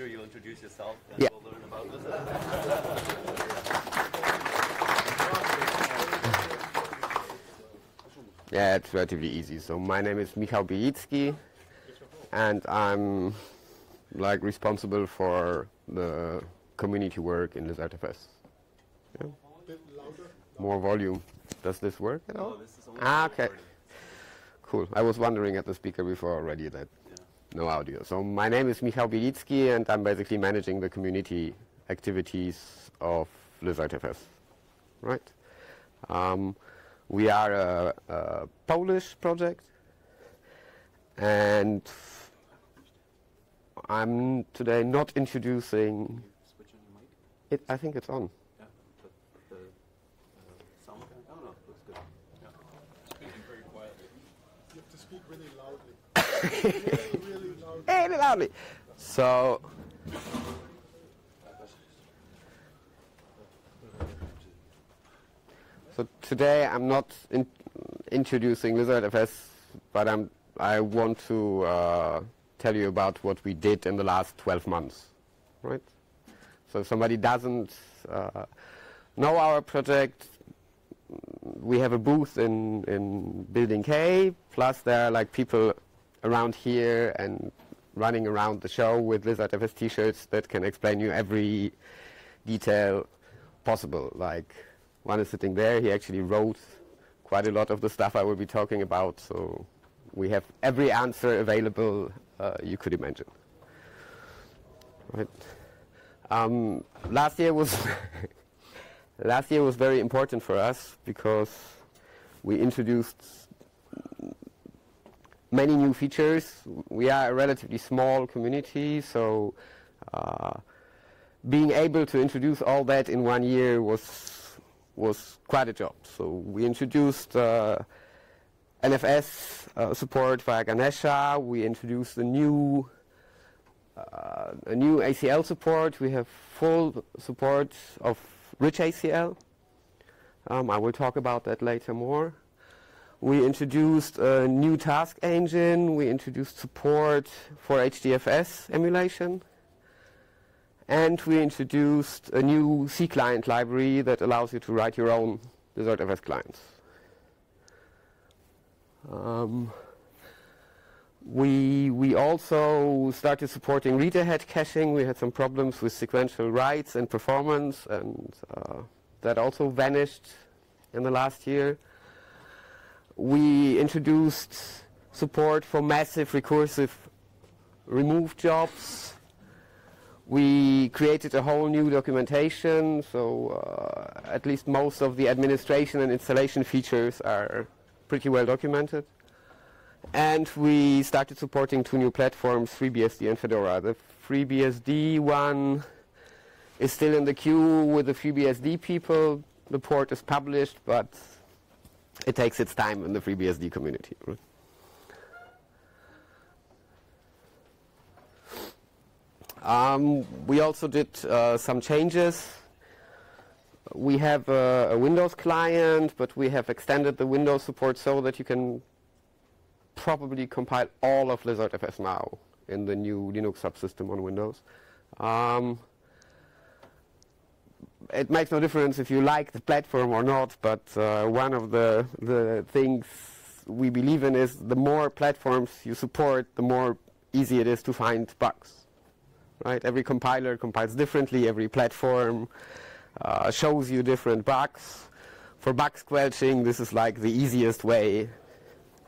Sure, you'll introduce yourself and Yeah. we'll learn about this. Yeah, it's relatively easy. So my name is Michał Bielicki, and I'm like responsible for the community work in this LizardFS. Yeah. More volume. Does this work at all? Oh, this is only Ah, okay. recording. Cool. I was wondering at the speaker before already that no audio. So my name is Michał Bielicki, and I'm basically managing the community activities of LizardFS. Right? Um, we are a, a Polish project, and I'm today not introducing Switch on your mic. it. I think it's on. Yeah, but the uh, sound. I don't know. Looks good. Yeah. You have to speak really loudly. really, loudly. So. So today I'm not in, introducing LizardFS, but I'm, I want to uh, tell you about what we did in the last 12 months, right? So if somebody doesn't uh, know our project, we have a booth in, in Building K, plus there are like people around here and running around the show with LizardFS t-shirts that can explain you every detail possible. Like one is sitting there, he actually wrote quite a lot of the stuff I will be talking about, so we have every answer available uh, you could imagine. Right. Um, last year was last year was very important for us because we introduced many new features. We are a relatively small community, so uh, being able to introduce all that in one year was was quite a job. So we introduced uh, NFS uh, support via Ganesha. We introduced a new uh, a new ACL support. We have full support of rich ACL. Um, I will talk about that later more. We introduced a new task engine. We introduced support for HDFS emulation. And we introduced a new C client library that allows you to write your own LizardFS clients. Um, we, we also started supporting read-ahead caching. We had some problems with sequential writes and performance, and uh, that also vanished in the last year. We introduced support for massive recursive remove jobs. We created a whole new documentation, so uh, at least most of the administration and installation features are pretty well documented. And we started supporting two new platforms, FreeBSD and Fedora. The FreeBSD one is still in the queue with the FreeBSD people. The port is published, but it takes its time in the FreeBSD community. right? Um, we also did uh, some changes. We have a, a Windows client, but we have extended the Windows support so that you can probably compile all of LizardFS now in the new Linux subsystem on Windows. Um, it makes no difference if you like the platform or not, but uh, one of the, the things we believe in is the more platforms you support, the more easy it is to find bugs. Right? Every compiler compiles differently, every platform uh, shows you different bugs. For bug squelching, this is like the easiest way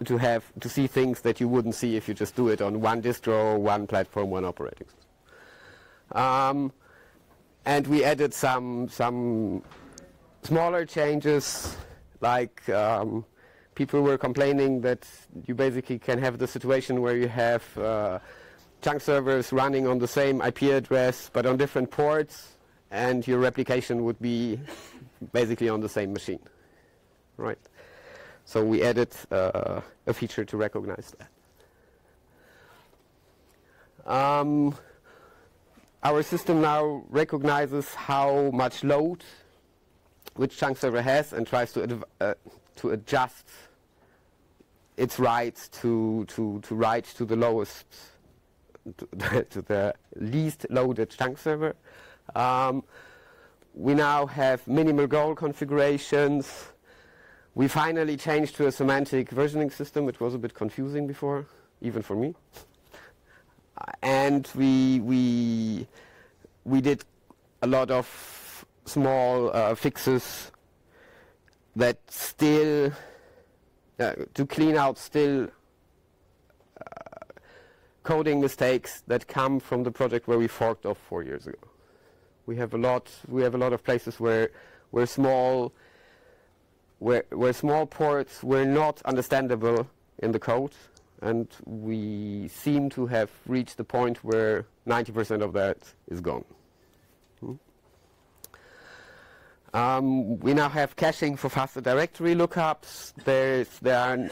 to have to see things that you wouldn't see if you just do it on one distro, one platform, one operating system. Um, and we added some some smaller changes, like um, people were complaining that you basically can have the situation where you have uh, chunk servers running on the same IP address but on different ports, and your replication would be basically on the same machine, right? So we added uh, a feature to recognize that. Um, our system now recognizes how much load which chunk server has and tries to, uh, to adjust its writes to, to, to write to the lowest to, to the least loaded chunk server. Um, we now have minimal goal configurations. We finally changed to a semantic versioning system, which was a bit confusing before, even for me. And we we we did a lot of small uh, fixes that still uh, to clean out still uh, coding mistakes that come from the project where we forked off four years ago. We have a lot. We have a lot of places where where small where where small ports were not understandable in the code, and we seem to have reached the point where 90% of that is gone. Hmm? Um, we now have caching for faster directory lookups. There's, there are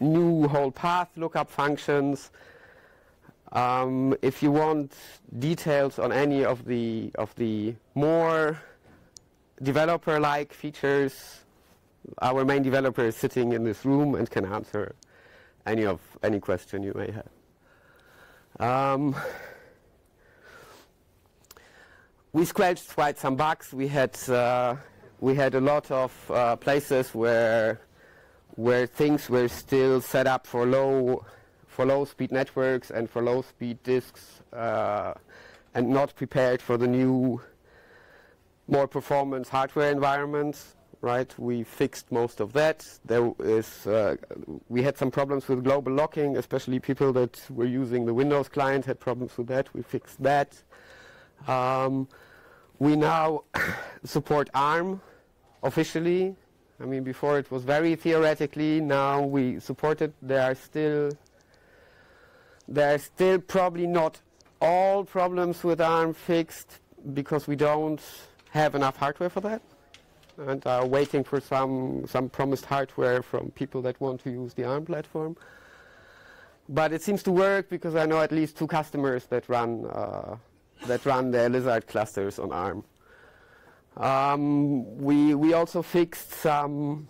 new whole path lookup functions. Um, if you want details on any of the of the more developer-like features, our main developer is sitting in this room and can answer any of any question you may have. Um, we scratched quite some bugs. We had uh, we had a lot of uh, places where where things were still set up for low for low speed networks and for low speed disks uh, and not prepared for the new more performance hardware environments right we fixed most of that there is uh, we had some problems with global locking especially people that were using the windows client had problems with that we fixed that um, we now support ARM officially. I mean, before it was very theoretically. Now we support it. There are still there are still probably not all problems with ARM fixed because we don't have enough hardware for that, and are waiting for some some promised hardware from people that want to use the ARM platform. But it seems to work because I know at least two customers that run uh, that run their Lizard clusters on ARM. Um, we we also fixed some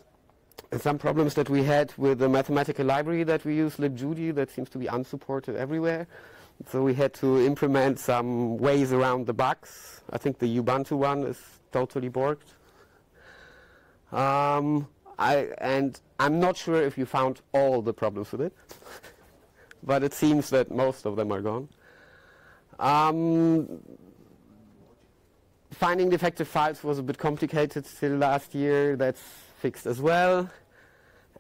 some problems that we had with the mathematical library that we use, libjudy, that seems to be unsupported everywhere. So we had to implement some ways around the bugs. I think the Ubuntu one is totally borked. Um, I, and I'm not sure if you found all the problems with it, but it seems that most of them are gone. Um, finding defective files was a bit complicated still last year. That's fixed as well.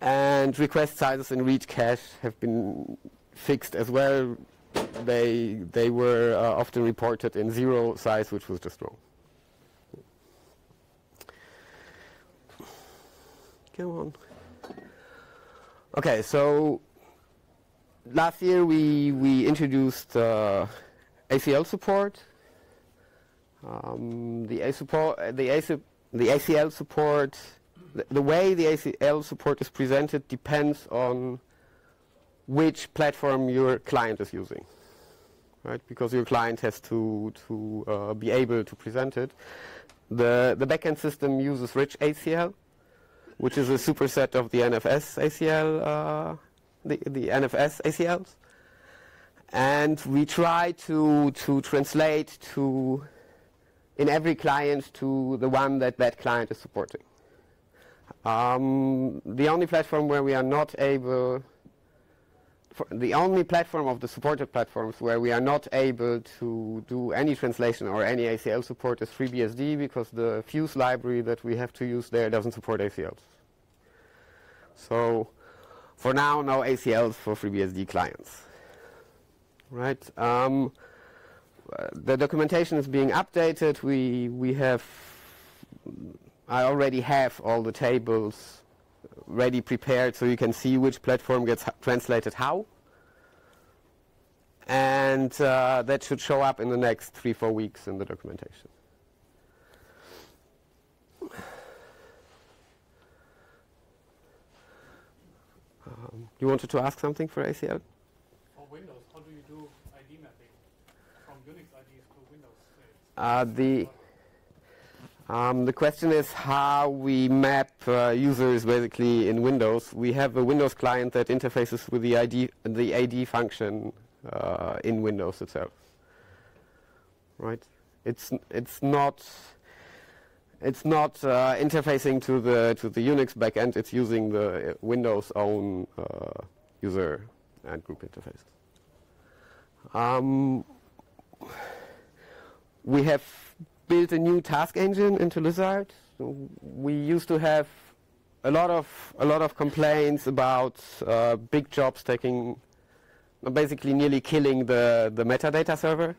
And request sizes in read cache have been fixed as well. They, they were uh, often reported in zero size, which was just wrong. Come on. Okay, so last year we, we introduced uh, ACL support. Um, the, A support, the, AC, the ACL support, the, the, way the ACL support is presented depends on which platform your client is using, right? Because your client has to, to uh, be able to present it. The, the backend system uses rich ACL, which is a superset of the NFS ACL, uh, the, the NFS ACLs and we try to to translate to in every client to the one that that client is supporting. Um, the only platform where we are not able, the only platform of the supported platforms where we are not able to do any translation or any ACL support is FreeBSD because the Fuse library that we have to use there doesn't support ACLs. So for now, no ACLs for FreeBSD clients right? Um, the documentation is being updated. We we have I already have all the tables ready prepared so you can see which platform gets translated how. And uh, that should show up in the next three, four weeks in the documentation. Um, you wanted to ask something for ACL? For Windows, how do you do ID mapping from Unix IDs to Windows? Uh, the um, the question is how we map uh, users basically in Windows. We have a Windows client that interfaces with the ID, the AD function uh, in Windows itself. Right? It's it's not it's not uh, interfacing to the to the Unix backend. It's using the Windows own uh, user and group interface. Um, we have built a new task engine into Lizard. We used to have a lot of a lot of complaints about uh, big jobs taking basically nearly killing the the metadata server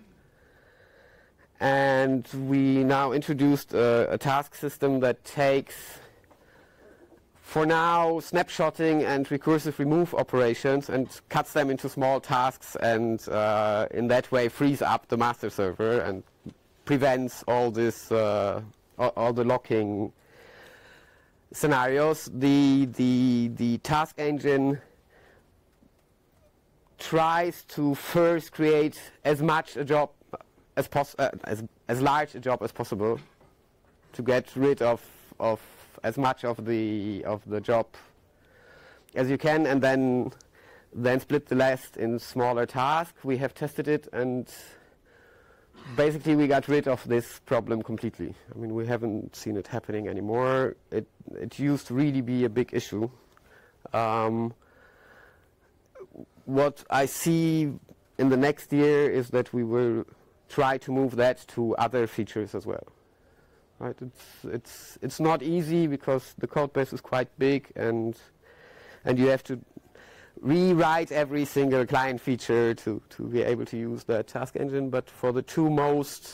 and we now introduced a, a, task system that takes for now snapshotting and recursive remove operations and cuts them into small tasks and uh, in that way frees up the master server and prevents all this uh, all, the locking scenarios the the the task engine tries to first create as much a job as, pos- uh, as, as large a job as possible to get rid of, of as much of the, of the job as you can and then, then split the rest in smaller tasks. We have tested it and basically we got rid of this problem completely. I mean, we haven't seen it happening anymore. It, it used to really be a big issue. Um, what I see in the next year is that we will try to move that to other features as well. Right? It's it's it's not easy because the code base is quite big and and you have to rewrite every single client feature to, to be able to use the task engine. But for the two most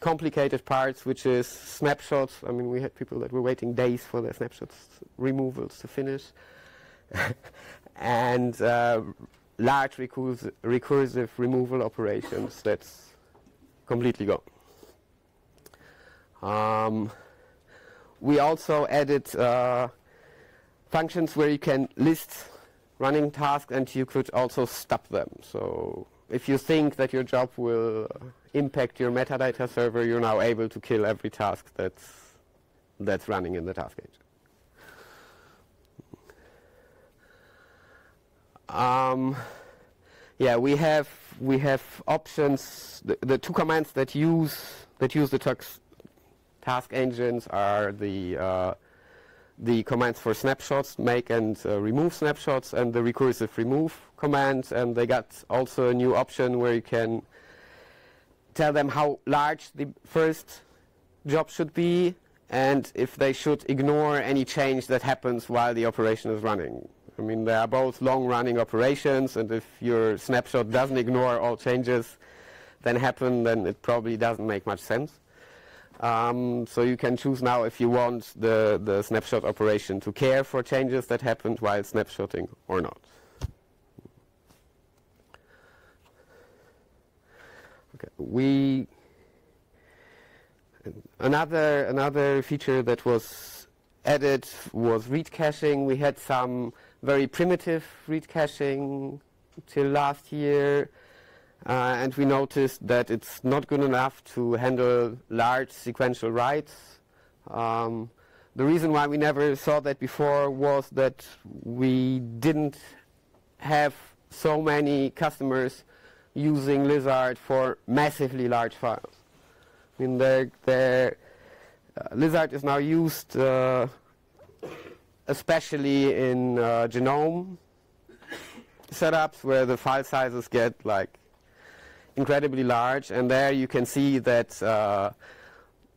complicated parts, which is snapshots, I mean, we had people that were waiting days for their snapshots removals to finish, and uh, large recursive, recursive removal operations. That's completely gone. Um, we also added uh, functions where you can list running tasks and you could also stop them. So if you think that your job will impact your metadata server, you're now able to kill every task that's, that's running in the task engine. Um, yeah, we have we have options. The, the, two commands that use that use the task task engines are the uh, the commands for snapshots, make and uh, remove snapshots, and the recursive remove command. And they got also a new option where you can tell them how large the first job should be, and if they should ignore any change that happens while the operation is running. I mean, they are both long-running operations, and if your snapshot doesn't ignore all changes that happen, then it probably doesn't make much sense. Um, so you can choose now if you want the, the snapshot operation to care for changes that happened while snapshotting or not. Okay, we another another feature that was added was read caching. We had some very primitive read caching till last year. Uh, and we noticed that it's not good enough to handle large sequential writes. Um, the reason why we never saw that before was that we didn't have so many customers using Lizard for massively large files. I mean, they're, they're, uh, Lizard is now used uh, especially in uh, genome setups where the file sizes get like incredibly large and there you can see that uh,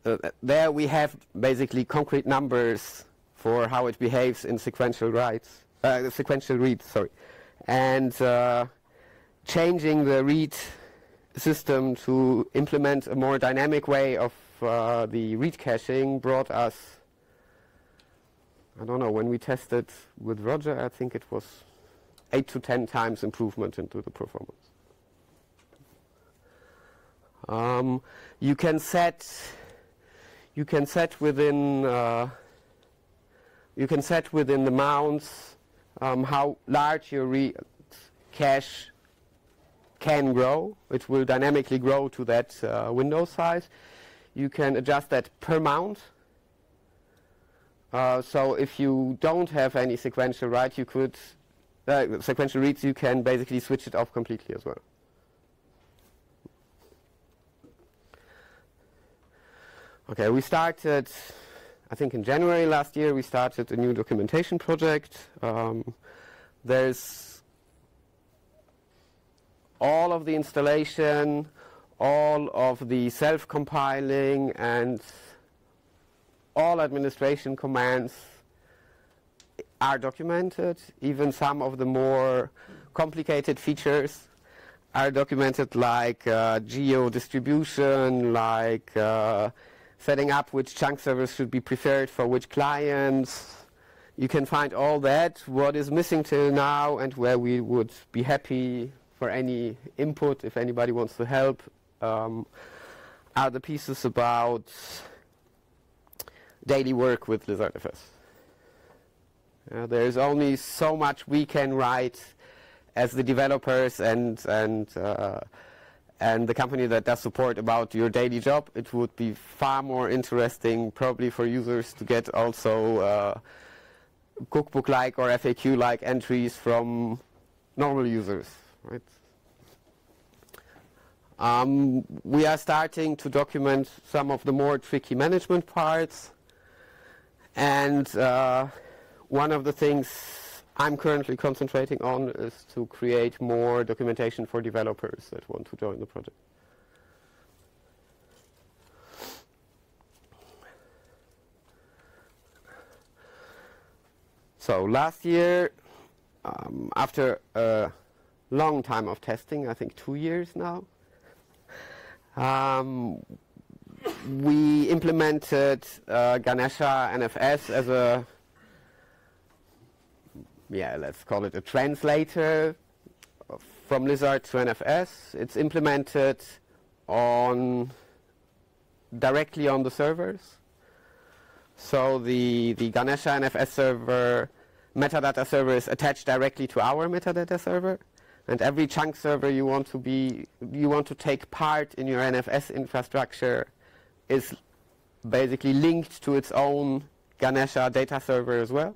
uh, there we have basically concrete numbers for how it behaves in sequential writes, uh, sequential reads, sorry. And uh, changing the read system to implement a more dynamic way of uh, the read caching brought us I don't know, when we tested with Roger, I think it was 8 to 10 times improvement into the performance. Um, you can set you can set within uh, you can set within the mounts um, how large your cache can grow. It will dynamically grow to that uh, window size. You can adjust that per mount uh, so if you don't have any sequential write, you could uh, sequential reads. You can basically switch it off completely as well. Okay, we started, I think in January last year, we started a new documentation project. Um, there's all of the installation, all of the self-compiling, and all administration commands are documented. Even some of the more complicated features are documented like uh, geo distribution, like uh, setting up which chunk servers should be preferred for which clients. You can find all that, what is missing till now, and where we would be happy for any input if anybody wants to help. Um, are the pieces about daily work with LizardFS. Uh, there is only so much we can write as the developers and and uh, and the company that does support about your daily job. It would be far more interesting, probably for users, to get also uh, cookbook-like or FAQ-like entries from normal users, right? Um, we are starting to document some of the more tricky management parts, and uh, one of the things I'm currently concentrating on is to create more documentation for developers that want to join the project. So last year, um, after a long time of testing, I think two years now, um, we implemented uh, Ganesha NFS as a yeah, let's call it a translator from Lizard to NFS. It's implemented on directly on the servers. So the, the Ganesha NFS server, metadata server is attached directly to our metadata server. And every chunk server you want to be, you want to take part in your NFS infrastructure is basically linked to its own Ganesha data server as well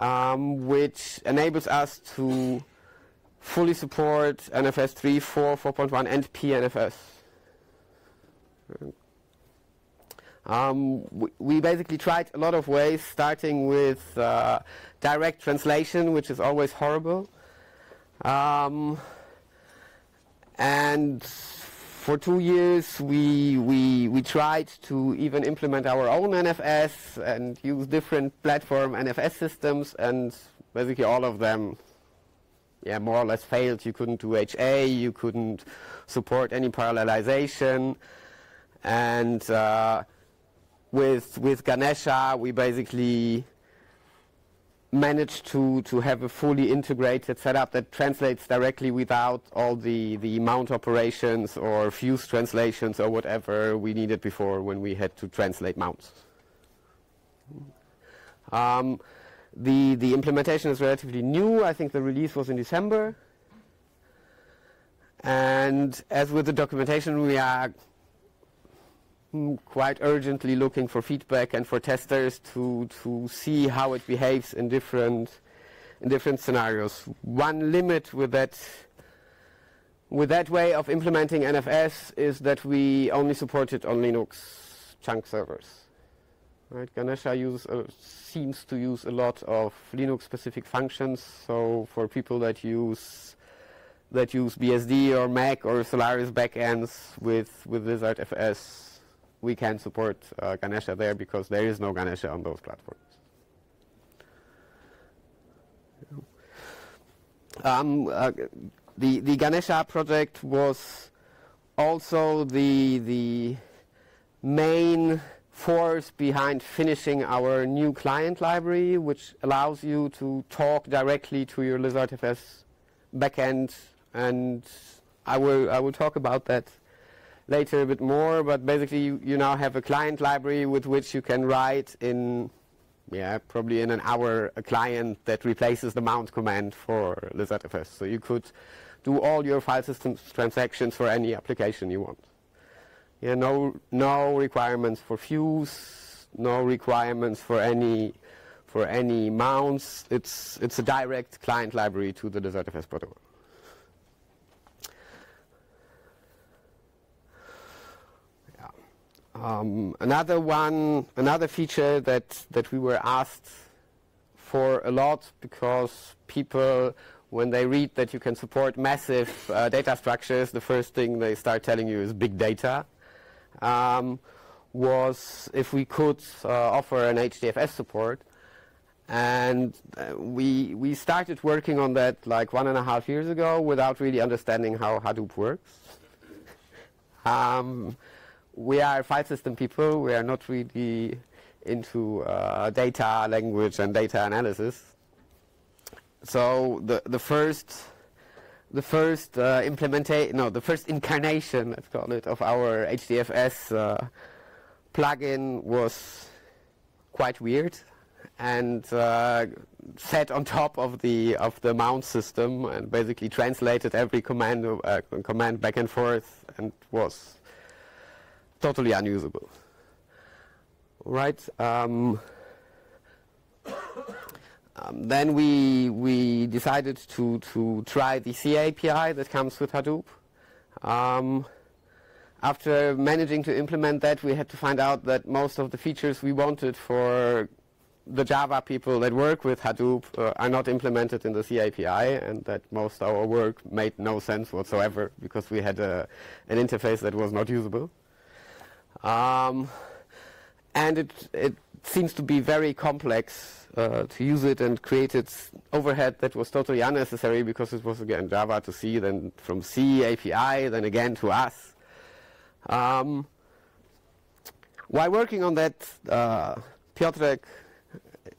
um, which enables us to fully support NFS 3, 4, 4.1, and PNFS. Um, we, basically tried a lot of ways, starting with uh, direct translation, which is always horrible. Um, and for two years, we, we, we tried to even implement our own NFS and use different platform NFS systems, and basically all of them yeah, more or less failed. You couldn't do HA, you couldn't support any parallelization, and uh, with, with Ganesha, we basically managed to, to have a fully integrated setup that translates directly without all the, the mount operations or fuse translations or whatever we needed before when we had to translate mounts. Um, the, the implementation is relatively new. I think the release was in December. And as with the documentation, we are quite urgently looking for feedback and for testers to, to see how it behaves in different, in different scenarios. One limit with that, with that way of implementing NFS is that we only support it on Linux chunk servers. Right? Ganesha use, uh, seems to use a lot of Linux-specific functions, so for people that use that use BSD or Mac or Solaris backends with, with LizardFS, we can support uh, Ganesha there because there is no Ganesha on those platforms. Um, uh, the, the Ganesha project was also the, the main force behind finishing our new client library, which allows you to talk directly to your LizardFS backend. And I will, I will talk about that later a bit more, but basically you, you, now have a client library with which you can write in, yeah, probably in an hour a client that replaces the mount command for LizardFS. So you could do all your file systems transactions for any application you want. Yeah, no, no requirements for fuse, no requirements for any for any mounts. It's it's a direct client library to the LizardFS protocol. Um, another one, another feature that, that we were asked for a lot because people, when they read that you can support massive uh, data structures, the first thing they start telling you is big data, um, was if we could uh, offer an HDFS support. And uh, we, we started working on that like one and a half years ago without really understanding how Hadoop works. um, we are file system people. We are not really into uh, data language and data analysis. So the the first the first uh, implementation, no, the first incarnation, let's call it, of our HDFS uh, plugin was quite weird and uh, set on top of the of the mount system and basically translated every command uh, command back and forth and was totally unusable. Right. Um, um, then we we decided to to try the C API that comes with Hadoop. Um, after managing to implement that, we had to find out that most of the features we wanted for the Java people that work with Hadoop uh, are not implemented in the C API, and that most of our work made no sense whatsoever because we had a, an interface that was not usable. Um, and it, it seems to be very complex uh, to use it and created overhead that was totally unnecessary because it was again Java to C, then from C API, then again to us. Um, while working on that, uh, Piotrek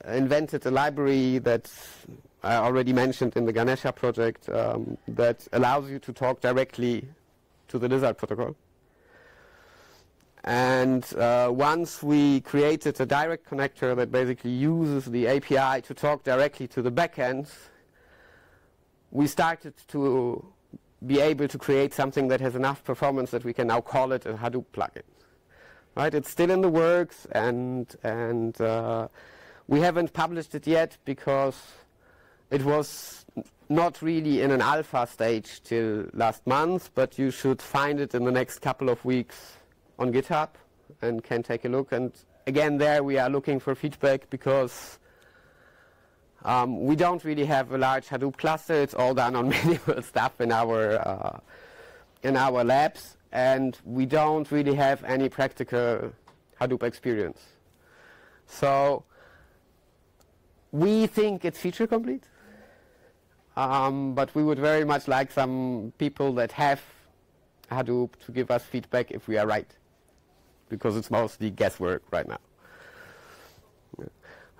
invented a library that I already mentioned in the Ganesha project um, that allows you to talk directly to the Lizard protocol. And uh, once we created a direct connector that basically uses the API to talk directly to the backends, we started to be able to create something that has enough performance that we can now call it a Hadoop plugin. Right? It's still in the works, and and uh, we haven't published it yet because it was not really in an alpha stage till last month, but you should find it in the next couple of weeks on GitHub and can take a look. And again, there we are looking for feedback because um, we don't really have a large Hadoop cluster. It's all done on minimal stuff in our uh, in our labs, and we don't really have any practical Hadoop experience. So we think it's feature complete, um, but we would very much like some people that have Hadoop to give us feedback if we are right because it's mostly guesswork right now.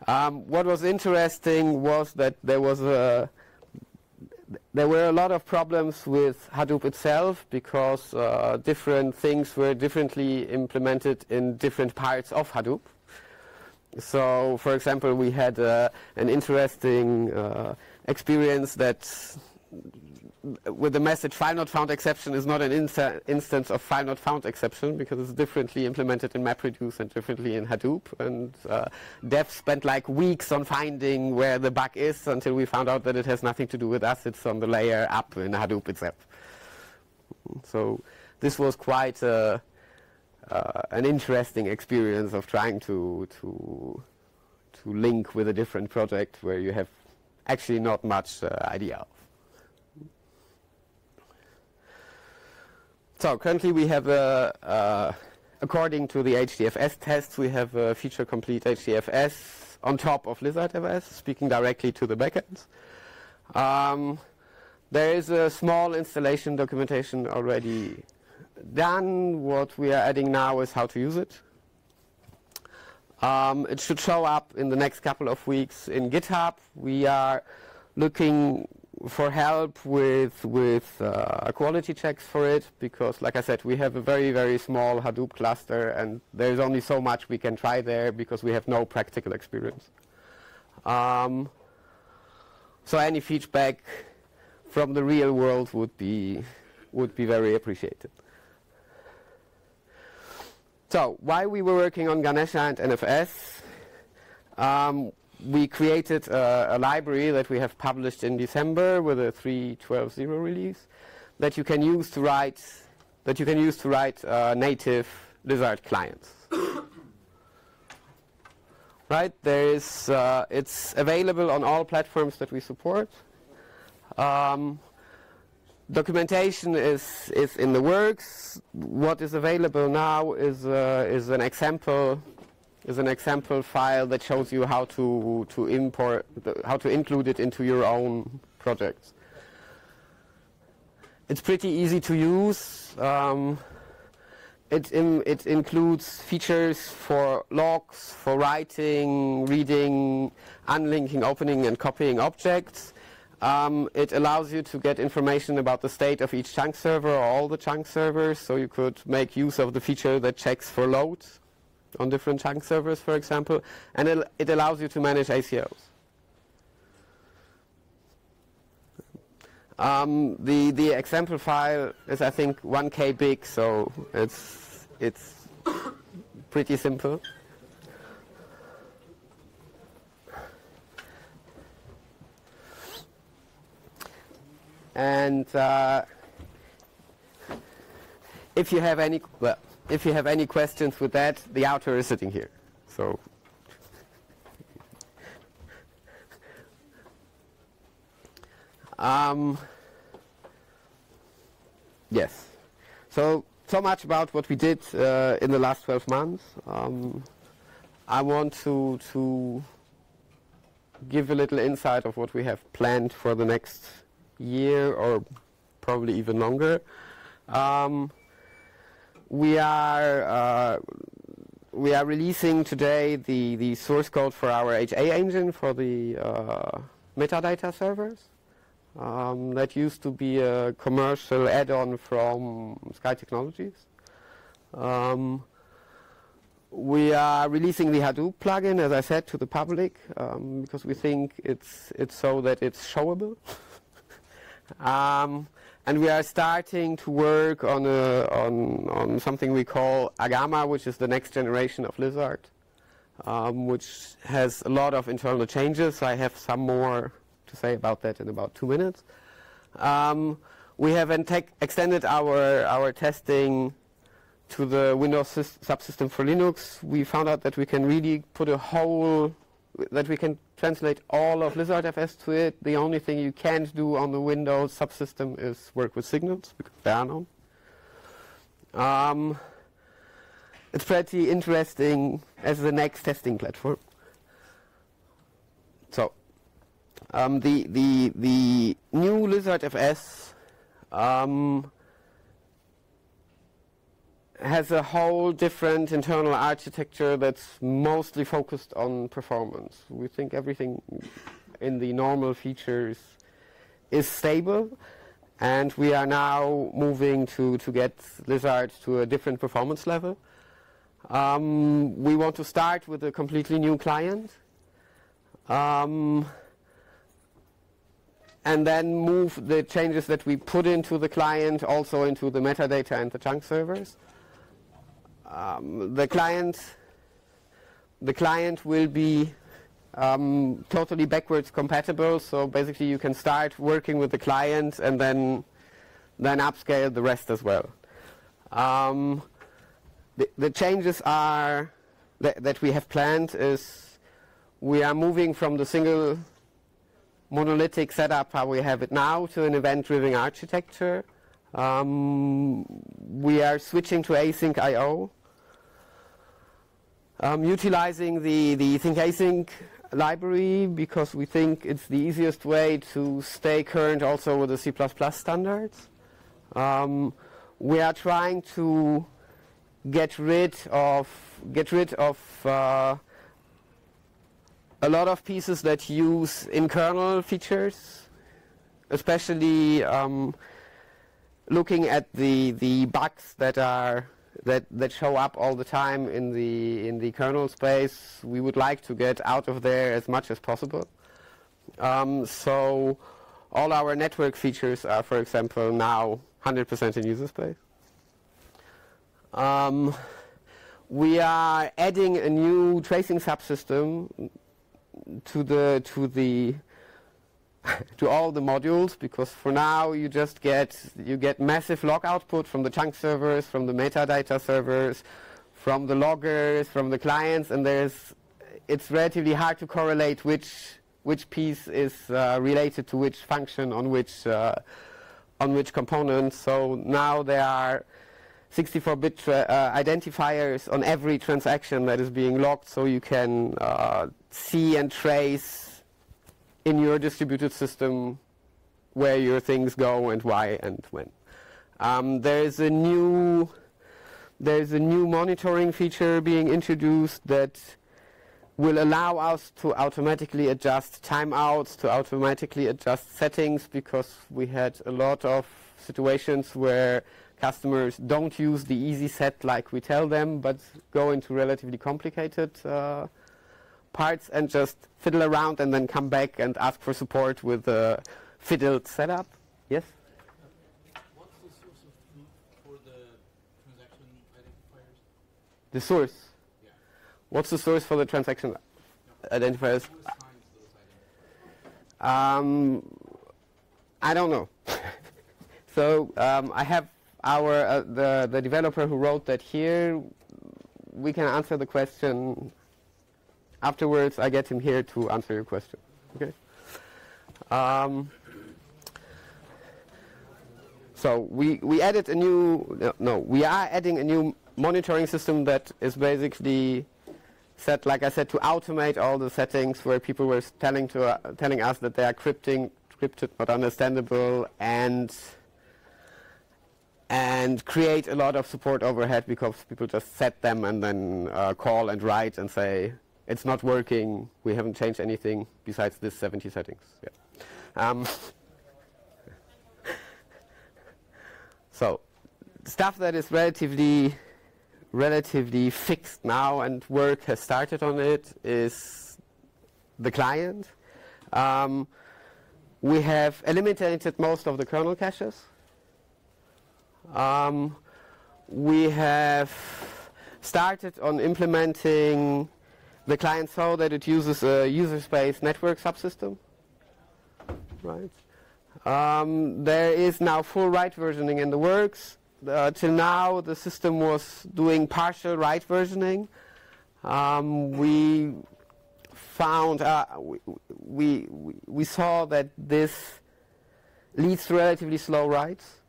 Um, what was interesting was that there was a there were a lot of problems with Hadoop itself because uh, different things were differently implemented in different parts of Hadoop. So, for example, we had uh, an interesting uh, experience that with the message file not found exception is not an insta instance of file not found exception because it's differently implemented in MapReduce and differently in Hadoop. And uh, spent like weeks on finding where the bug is until we found out that it has nothing to do with us. It's on the layer up in Hadoop itself. So this was quite a, uh, an interesting experience of trying to to to link with a different project where you have actually not much uh, idea of. So currently we have, a, uh, according to the HDFS tests, we have a feature complete HDFS on top of LizardFS, speaking directly to the backends. Um, there is a small installation documentation already done. What we are adding now is how to use it. Um, it should show up in the next couple of weeks in GitHub. We are looking for help with with uh, quality checks for it because, like I said, we have a very very small Hadoop cluster, and there's only so much we can try there because we have no practical experience. Um, so any feedback from the real world would be would be very appreciated. So why we were working on Ganesha and NFS? Um, we created a, a, library that we have published in December with a 3.12.0 release that you can use to write that you can use to write uh, native Lizard clients. right? There is. Uh, it's available on all platforms that we support. Um, documentation is is in the works. What is available now is uh, is an example is an example file that shows you how to to import the, how to include it into your own projects. It's pretty easy to use. Um, it, in, it includes features for logs, for writing, reading, unlinking, opening, and copying objects. Um, it allows you to get information about the state of each chunk server or all the chunk servers, so you could make use of the feature that checks for loads on different chunk servers, for example, and it, it allows you to manage ACLs. Um, the the example file is I think 1k big, so it's it's pretty simple. And uh, if you have any well, if you have any questions with that, the author is sitting here. So Um, yes. So, so much about what we did uh, in the last 12 months. Um, I want to, to give a little insight of what we have planned for the next year or probably even longer. Um, we are uh, we are releasing today the, the source code for our HA engine for the uh, metadata servers. Um, that used to be a commercial add-on from Sky Technologies. Um, we are releasing the Hadoop plugin, as I said, to the public um, because we think it's it's so that it's showable. Um, and we are starting to work on a, on on something we call Agama, which is the next generation of Lizard, um, which has a lot of internal changes. I have some more to say about that in about two minutes. Um, we have extended our, our testing to the Windows subsystem for Linux. We found out that we can really put a whole, that we can translate all of LizardFS to it. The only thing you can't do on the Windows subsystem is work with signals, because there are none. Um, it's pretty interesting as the next testing platform. So um, the, the, the new Lizard FS um, has a whole different internal architecture that's mostly focused on performance. We think everything in the normal features is stable, and we are now moving to, to get Lizard to a different performance level. Um, we want to start with a completely new client. Um, and then move the changes that we put into the client also into the metadata and the chunk servers. Um, the client the client will be um, totally backwards compatible so basically you can start working with the client and then then upscale the rest as well. Um, the, the, changes are that, that we have planned is we are moving from the single monolithic setup how we have it now to an event-driven architecture. Um, we are switching to async I/O, um, utilizing the the think async library because we think it's the easiest way to stay current also with the C++ standards. Um, we are trying to get rid of get rid of uh, a lot of pieces that use in-kernel features, especially um, looking at the the bugs that are that that show up all the time in the in the kernel space. We would like to get out of there as much as possible. Um, so all our network features are, for example, now 100% in user space. Um, we are adding a new tracing subsystem to the to the to all the modules because for now you just get you get massive log output from the chunk servers, from the metadata servers, from the loggers, from the clients, and there's it's relatively hard to correlate which which piece is uh, related to which function on which uh, on which component. So now there are 64-bit uh, identifiers on every transaction that is being logged, so you can uh, see and trace in your distributed system where your things go and why and when. Um, there's a new there's a new monitoring feature being introduced that will allow us to automatically adjust timeouts, to automatically adjust settings, because we had a lot of situations where customers don't use the easy set like we tell them, but go into relatively complicated uh, parts and just fiddle around and then come back and ask for support with a fiddled setup. Yes? What's the source of truth for the transaction identifiers? The source. Yeah. What's the source for the transaction identifiers? Those items? Um, I don't know. so um, I have our uh, the the developer who wrote that here. We can answer the question afterwards. I get him here to answer your question. Okay. Um, so we we added a new no, no we are adding a new monitoring system that is basically set, like I said, to automate all the settings where people were telling to uh, telling us that they are crypting, crypted, not understandable, and and create a lot of support overhead because people just set them and then uh, call and write and say it's not working. We haven't changed anything besides this 70 settings. Yeah. Um, so stuff that is relatively relatively fixed now and work has started on it is the client. Um, we have eliminated most of the kernel caches. Um, we have started on implementing the client saw that it uses a user space network subsystem. Right. Um, there is now full write versioning in the works uh, till now the system was doing partial write versioning. Um, we found uh, we, we, we saw that this leads to relatively slow writes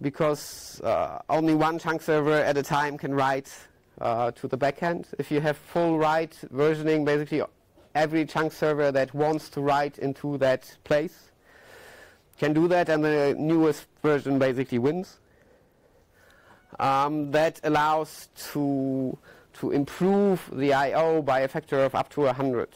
because uh, only one chunk server at a time can write uh, to the backend. If you have full write versioning, basically every chunk server that wants to write into that place can do that, and the newest version basically wins. Um, that allows to to improve the I/O by a factor of up to 100.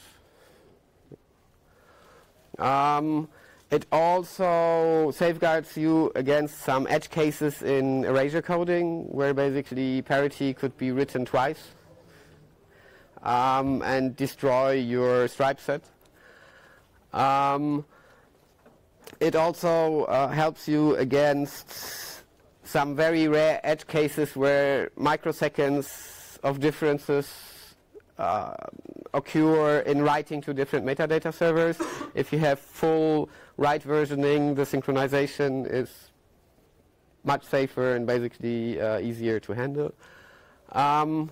Um, it also safeguards you against some edge cases in erasure coding, where basically parity could be written twice um, and destroy your stripe set. Um, it also uh, helps you against some very rare edge cases where microseconds of differences uh, occur in writing to different metadata servers. if you have full write versioning, the synchronization is much safer and basically uh, easier to handle. Um,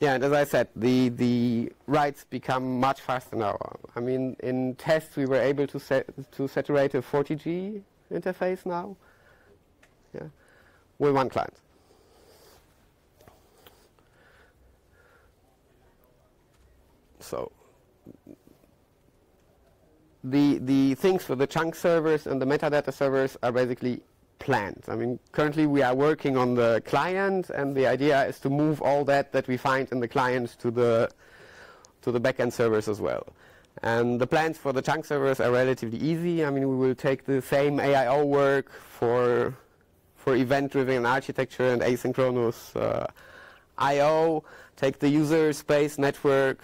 yeah, and as I said, the the writes become much faster now. I mean, in tests we were able to set to saturate a 40G interface now. Yeah, with one client. So the the things for the chunk servers and the metadata servers are basically planned. I mean, currently we are working on the client, and the idea is to move all that that we find in the client to the to the backend servers as well. And the plans for the chunk servers are relatively easy. I mean, we will take the same AIO work for for event-driven architecture and asynchronous uh, I/O. Take the user space network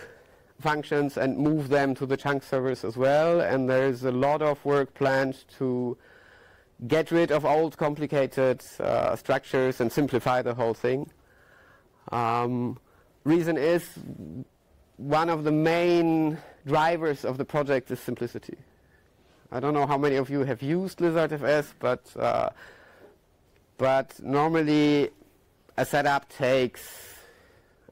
functions and move them to the chunk servers as well. And there's a lot of work planned to get rid of old complicated uh, structures and simplify the whole thing. Um, reason is one of the main drivers of the project is simplicity. I don't know how many of you have used LizardFS, but uh, but normally a setup takes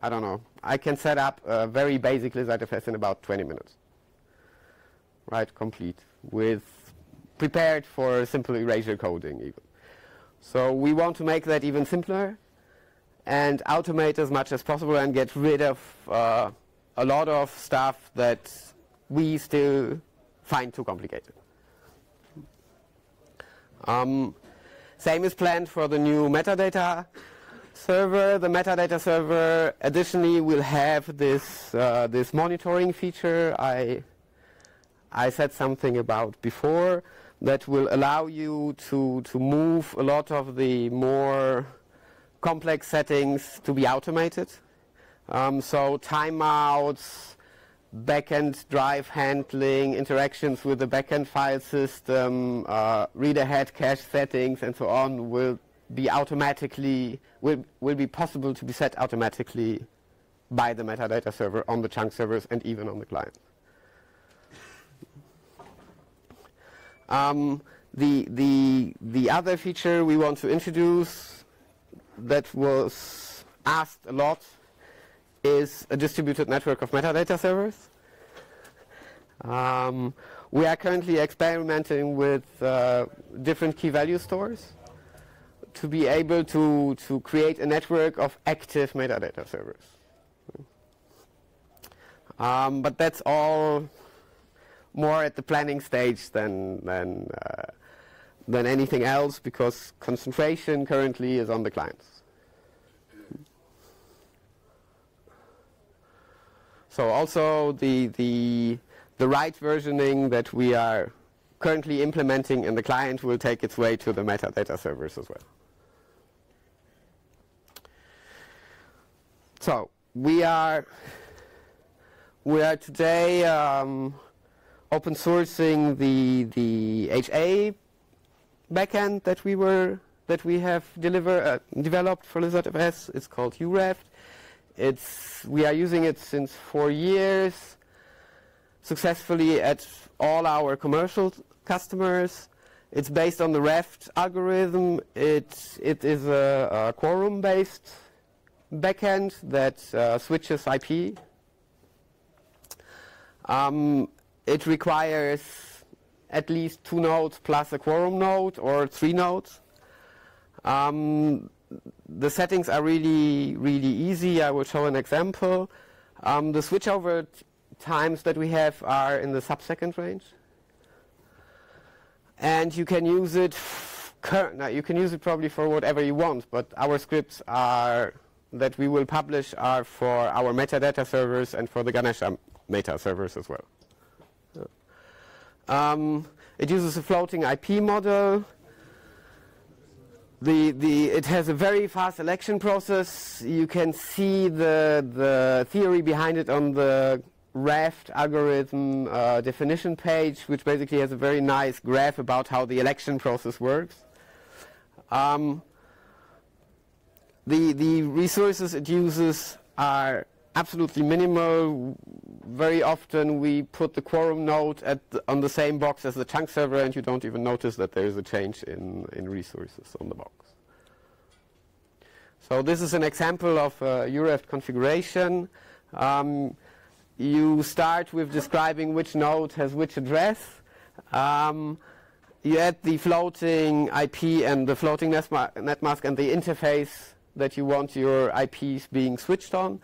I don't know, I can set up a very basic LizardFS in about 20 minutes. Right, complete with prepared for simple erasure coding even. So we want to make that even simpler and automate as much as possible and get rid of uh, a lot of stuff that we still find too complicated. Um, same is planned for the new metadata server. The metadata server additionally will have this uh, this monitoring feature I I said something about before that will allow you to to move a lot of the more complex settings to be automated. Um, so timeouts, backend drive handling, interactions with the backend file system, uh, read-ahead cache settings, and so on will be automatically will will be possible to be set automatically by the metadata server on the chunk servers and even on the client. Um, the the the other feature we want to introduce that was asked a lot is a distributed network of metadata servers. Um, we are currently experimenting with uh, different key value stores to be able to, to create a network of active metadata servers. Um, but that's all more at the planning stage than, than, uh, than anything else because concentration currently is on the clients. So also the, the, the right versioning that we are currently implementing in the client will take its way to the metadata servers as well. So we are we are today um, open sourcing the the HA backend that we were that we have deliver uh, developed for LizardFS. It's called uRaft. It's we are using it since four years successfully at all our commercial customers. It's based on the Raft algorithm. It it is a, a quorum based backend that uh, switches IP. Um, it requires at least two nodes plus a quorum node or three nodes. Um, the settings are really, really easy. I will show an example. Um, the switchover times that we have are in the sub-second range. And you can use it, now you can use it probably for whatever you want, but our scripts are that we will publish are for our metadata servers and for the Ganesha meta servers as well. Um, it uses a floating IP model. The, the, it has a very fast election process. You can see the, the theory behind it on the raft algorithm uh, definition page, which basically has a very nice graph about how the election process works. Um, the, the resources it uses are absolutely minimal. Very often we put the quorum node the, on the same box as the chunk server and you don't even notice that there is a change in, in resources on the box. So this is an example of a uRaft configuration. Um, you start with describing which node has which address. Um, you add the floating IP and the floating netmask and the interface that you want your IPs being switched on.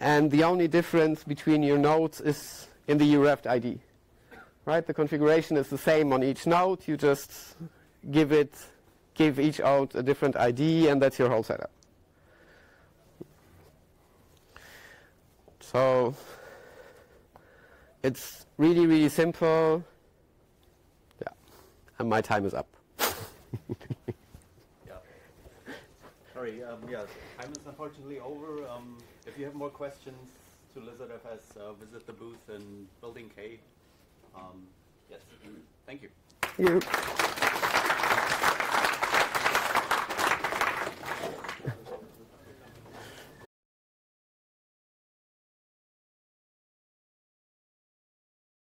And the only difference between your nodes is in the uRaft ID. Right? The configuration is the same on each node. You just give it, give each out a different ID, and that's your whole setup. So it's really, really simple. Yeah. And my time is up. sorry. Um, yeah, time is unfortunately over. Um, if you have more questions to Lizard FS, uh, visit the booth in Building K. Um, yes, thank you. Thank you.